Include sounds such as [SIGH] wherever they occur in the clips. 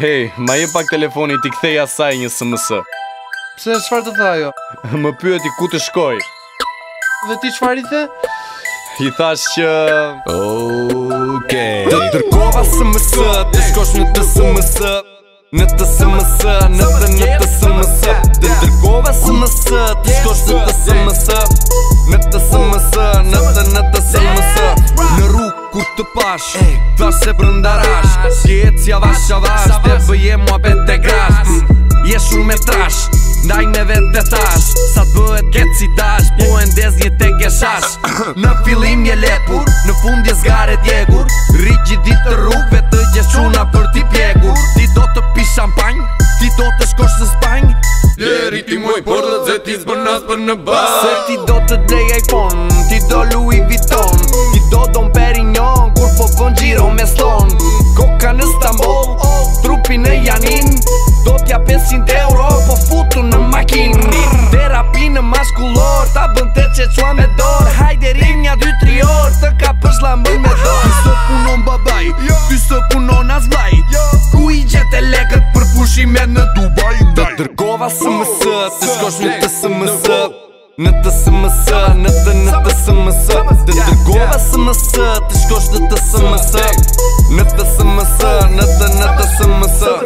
Hej, ma je pak telefoni t'i ktheja saj një SMS Pse, shfar të tha jo? [LAUGHS] Më pyeti i ku të shkoj Dhe ti shfar i the? I thash që... Okej okay. Të tërkova SMS, të shkosh në të SMS Në të SMS, në të në të SMS Të tërkova SMS, të shkosh në të SMS Në të SMS, në të në të SMS Në rrugë kur të pash, thash se brënda Jetë si avash avash Dhe bëje mua pet të gras mm, Je shumë me trash Ndaj me vetë të tash Sa të bëhet ketë si dash Po e ndez një te geshash [COUGHS] Në filim një lepur Në fund një zgaret djegur Rigi dit të rrugve të gjeshuna për ti pjegur Ti do të pi shampanj Ti do të shkosh së spanj Djeri ti muaj për dhe dhe ti zbën as për në ba Se ti do të dej iPhone Ti do Louis Vuitton Ti do Dom Perignon Kur po bën gjiro me slon ka në Stambol Trupi në janin Do t'ja 500 euro Po futu në makin Dera pi në maskulor Ta bën të që cua me dor Hajde rin nja 2-3 or Të ka përshla mëj me dor Ty së punon babaj Ty së punon as vaj Ku i gjete lekët për pushimet në Dubai Të tërkova së mësët Të shkosh në të së mësët Në të së mësë, në të në të së mësë të tërkova së mësë, të shkosh në të së mësë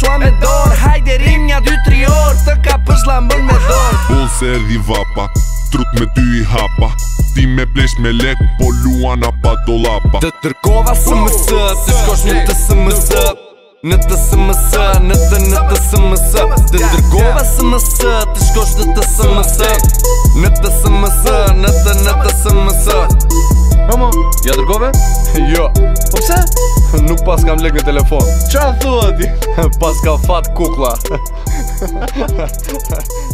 qua me dor, Hajde rim nja 2-3 orë Të ka përshla më me dor Bull se erdi vapa Trut me ty i hapa Ti me plesh me lek Po luana pa do lapa Dë tërkova së mësë Të shkosh një të së mësë Në të së mësë Në të në të së mësë Të tërkova së mësë Të shkosh në të së mësë Në të së mësë Në të në të së mësë Homo, ja tërkove? [LAUGHS] jo Po pëse? nuk pas kam lek në telefon Qa thua ti? [LAUGHS] pas ka fat kukla [LAUGHS]